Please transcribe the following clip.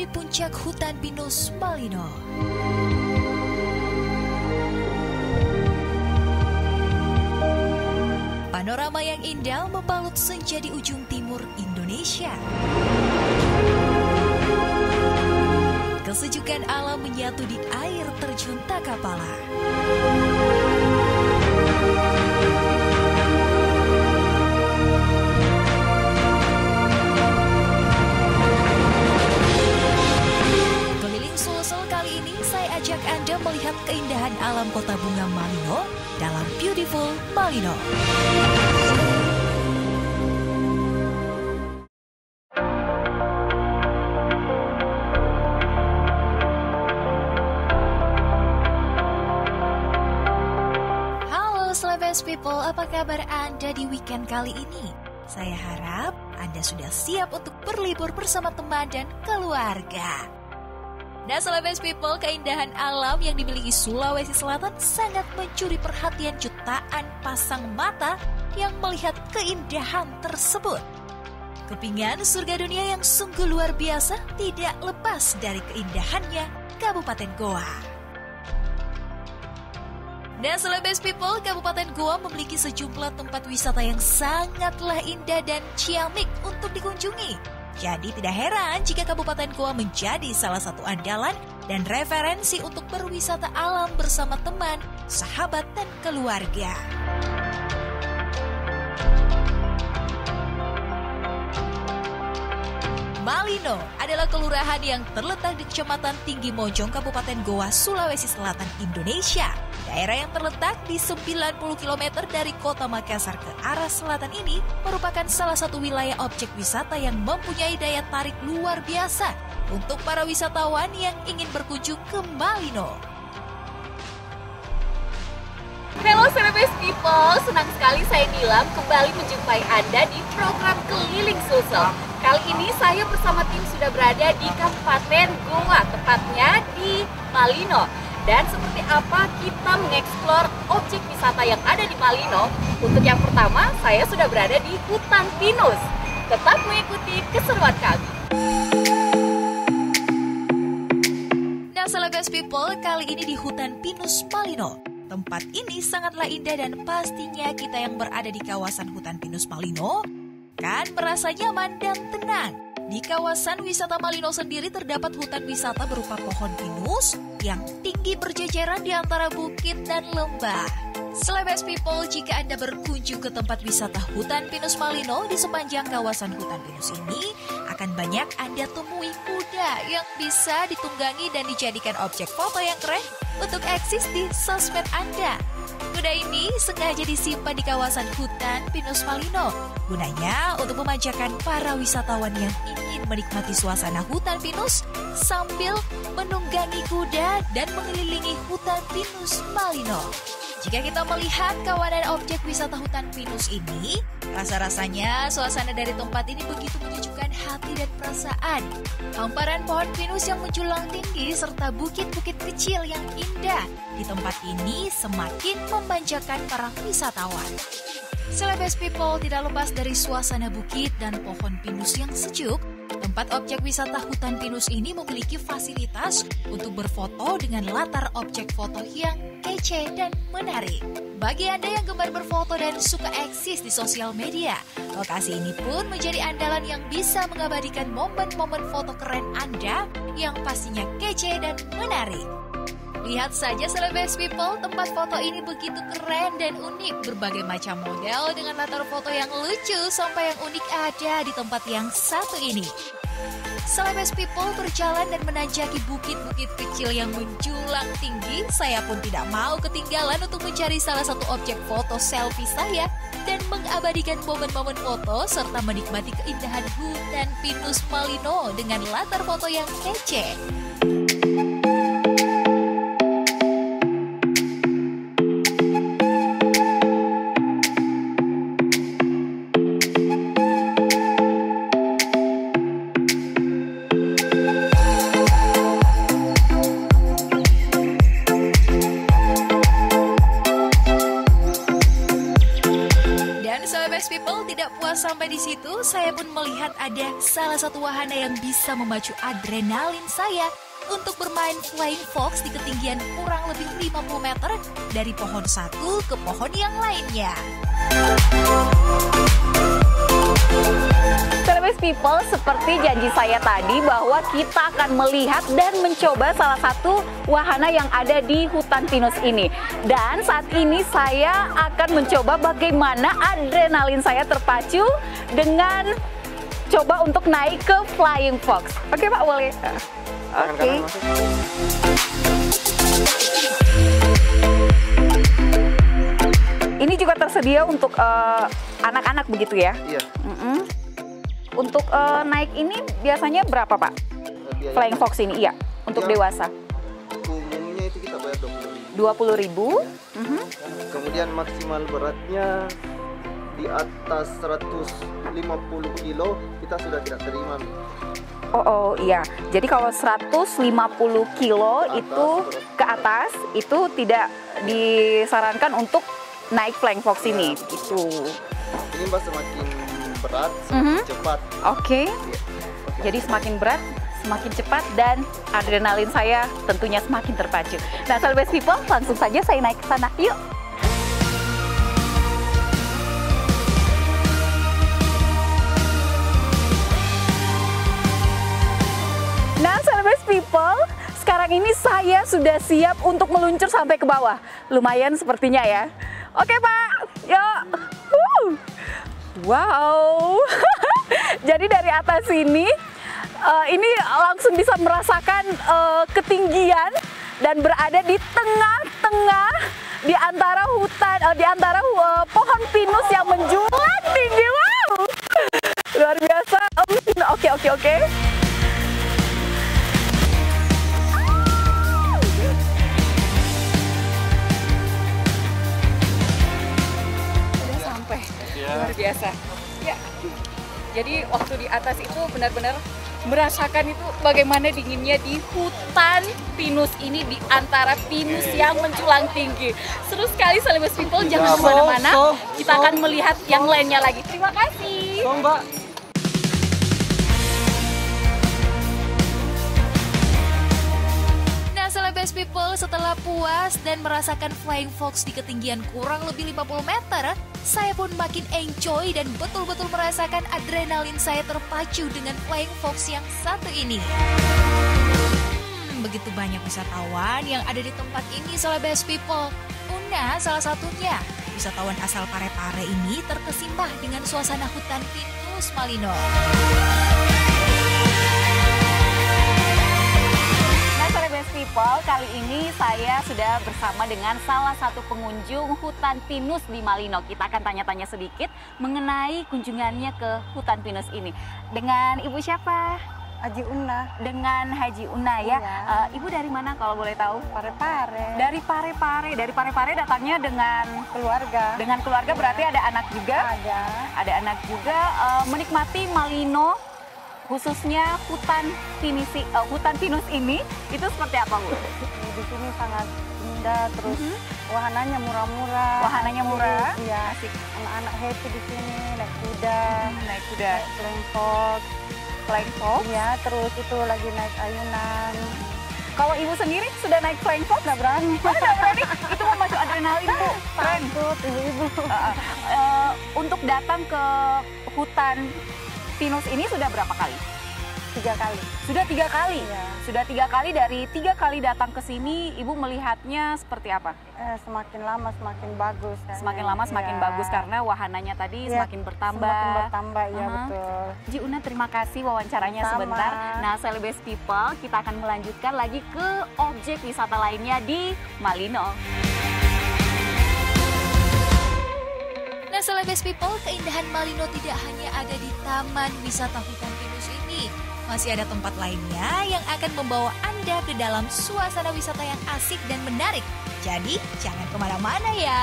di puncak hutan pinus Malino. Panorama yang indah membalut senja di ujung timur Indonesia. Kesejukan alam menyatu di air terjun Takapala. Saya ajak Anda melihat keindahan alam kota bunga Malino dalam Beautiful Malino. Halo Celebes People, apa kabar Anda di weekend kali ini? Saya harap Anda sudah siap untuk berlibur bersama teman dan keluarga. Nah, Celebes People, keindahan alam yang dimiliki Sulawesi Selatan sangat mencuri perhatian jutaan pasang mata yang melihat keindahan tersebut. Kepingan surga dunia yang sungguh luar biasa tidak lepas dari keindahannya Kabupaten Goa. Nah, Celebes People, Kabupaten Goa memiliki sejumlah tempat wisata yang sangatlah indah dan ciamik untuk dikunjungi. Jadi tidak heran jika Kabupaten Goa menjadi salah satu andalan dan referensi untuk berwisata alam bersama teman, sahabat, dan keluarga. Malino adalah kelurahan yang terletak di Kecamatan Tinggi Mojong, Kabupaten Goa, Sulawesi Selatan, Indonesia. Daerah yang terletak di 90 km dari kota Makassar ke arah selatan ini merupakan salah satu wilayah objek wisata yang mempunyai daya tarik luar biasa untuk para wisatawan yang ingin berkunjung ke Malino. Hello Celebes People, senang sekali saya Nilam kembali menjumpai Anda di program Keliling Sulsel. Kali ini saya bersama tim sudah berada di Kabupaten Goa, tepatnya di Malino. Dan seperti apa kita mengeksplor objek wisata yang ada di Malino? Untuk yang pertama, saya sudah berada di Hutan Pinus. Tetap mengikuti keseruan kami. Nah, Celebes People, kali ini di Hutan Pinus Malino. Tempat ini sangatlah indah dan pastinya kita yang berada di kawasan Hutan Pinus Malino kan merasa nyaman dan tenang. Di kawasan wisata Malino sendiri terdapat hutan wisata berupa pohon pinus yang tinggi berjejeran di antara bukit dan lembah. Celebes People, jika Anda berkunjung ke tempat wisata Hutan Pinus Malino di sepanjang kawasan Hutan Pinus ini, akan banyak Anda temui kuda yang bisa ditunggangi dan dijadikan objek foto yang keren untuk eksis di sosmed Anda. Kuda ini sengaja disimpan di kawasan hutan Pinus Malino. Gunanya untuk memanjakan para wisatawan yang ingin menikmati suasana hutan pinus sambil menunggangi kuda dan mengelilingi hutan pinus Malino. Jika kita melihat kawanan objek wisata hutan pinus ini, rasa-rasanya suasana dari tempat ini begitu menyejukkan hati dan perasaan. Hamparan pohon pinus yang menjulang tinggi serta bukit-bukit kecil yang indah di tempat ini semakin memanjakan para wisatawan. Celebes People tidak lepas dari suasana bukit dan pohon pinus yang sejuk. Tempat objek wisata hutan pinus ini memiliki fasilitas untuk berfoto dengan latar objek foto yang kece dan menarik. Bagi Anda yang gemar berfoto dan suka eksis di sosial media, lokasi ini pun menjadi andalan yang bisa mengabadikan momen-momen foto keren Anda yang pastinya kece dan menarik. Lihat saja Celebes People, tempat foto ini begitu keren dan unik. Berbagai macam model dengan latar foto yang lucu sampai yang unik ada di tempat yang satu ini. Celebes People berjalan dan menanjaki bukit-bukit kecil yang menjulang tinggi. Saya pun tidak mau ketinggalan untuk mencari salah satu objek foto selfie saya dan mengabadikan momen-momen foto serta menikmati keindahan hutan pinus Malino dengan latar foto yang kece. Dan Celebes People tidak puas sampai di situ, saya pun melihat ada salah satu wahana yang bisa memacu adrenalin saya untuk bermain flying fox di ketinggian kurang lebih 50 meter dari pohon satu ke pohon yang lainnya. People, seperti janji saya tadi bahwa kita akan melihat dan mencoba salah satu wahana yang ada di hutan pinus ini. Dan saat ini saya akan mencoba bagaimana adrenalin saya terpacu dengan coba untuk naik ke Flying Fox. Oke Pak, boleh? Oke. Ini juga tersedia untuk eh, anak-anak begitu ya? Iya. Mm-mm. Untuk eh, naik ini biasanya berapa Pak? biaya Flying Fox ini, iya. Untuk Ya. dewasa. Umumnya itu kita bayar 20 ribu. 20.000. Mhm. Kemudian maksimal beratnya di atas 150 kilo kita sudah tidak terima. Oh, oh iya. Jadi kalau 150 kilo Ke atas, itu ke atas itu tidak disarankan untuk naik Flying Fox ini. Iya. Gitu. Ini mbak semakin berat, semakin Mhm. cepat. Oke. Iya. Oke. Jadi semakin berat, semakin cepat dan adrenalin saya tentunya semakin terpacu. Nah, Salvage People, langsung saja saya naik ke sana. Yuk. Nah, People, sekarang ini saya sudah siap untuk meluncur sampai ke bawah. Lumayan sepertinya ya. Oke, Pak. Yuk. Wow. Jadi dari atas sini eh, ini langsung bisa merasakan eh, ketinggian dan berada di tengah-tengah di antara hutan eh, di antara eh, pohon pinus yang menjulang tinggi. Wow. Luar biasa. Em, Oke, oke, oke. Jadi waktu di atas itu benar-benar merasakan itu bagaimana dinginnya di hutan pinus ini di antara pinus yang menjulang tinggi. Seru sekali Celebes People, jangan ke mana-mana. Kita akan melihat yang lainnya lagi. Terima kasih. Mbak, Celebes People, setelah puas dan merasakan Flying Fox di ketinggian kurang lebih 50 meter, saya pun makin enjoy dan betul-betul merasakan adrenalin saya terpacu dengan Flying Fox yang satu ini. Hmm, begitu banyak wisatawan yang ada di tempat ini, Celebes People. Una salah satunya. Wisatawan asal Parepare ini terkesima dengan suasana hutan pinus Malino. Sudah bersama dengan salah satu pengunjung hutan pinus di Malino. Kita akan tanya-tanya sedikit mengenai kunjungannya ke hutan pinus ini. Dengan Ibu siapa? Aji Una, Dengan Haji Una ya. Iya. Eh, Ibu dari mana kalau boleh tahu? pare-pare, Dari Parepare. Dari Parepare datangnya dengan keluarga dengan keluarga berarti ada anak juga. ada. Ada anak juga eh, menikmati Malino khususnya hutan pinisi eh, hutan pinus ini itu seperti apa Bu? Di sini sangat indah, terus Mhm. wahananya murah-murah. Wahananya murah. Iya, Asik. anak-anak happy di sini naik kuda, naik kuda naik flying fox. Iya, terus itu lagi naik ayunan. Kalau ibu sendiri sudah naik flying fox? Nggak berani. Oh, nggak berani. Itu memacu adrenalin bu. Keren. Takut ibu-ibu. Uh, uh, untuk datang ke hutan pinus ini sudah berapa kali? Tiga kali. Sudah tiga kali. Iya. Sudah tiga kali dari tiga kali datang ke sini, ibu melihatnya seperti apa? Eh, semakin lama semakin bagus. kan. Semakin lama semakin Iya. bagus karena wahananya tadi Iya, semakin bertambah. Semakin bertambah, iya Aha. betul. Ji Una terima kasih wawancaranya Sama. sebentar. Nah, Celebes People, kita akan melanjutkan lagi ke objek wisata lainnya di Malino. Nah, Celebes People, keindahan Malino tidak hanya ada di Taman Wisata Hutan Pinus ini. Masih ada tempat lainnya yang akan membawa Anda ke dalam suasana wisata yang asik dan menarik. Jadi, jangan ke mana-mana ya.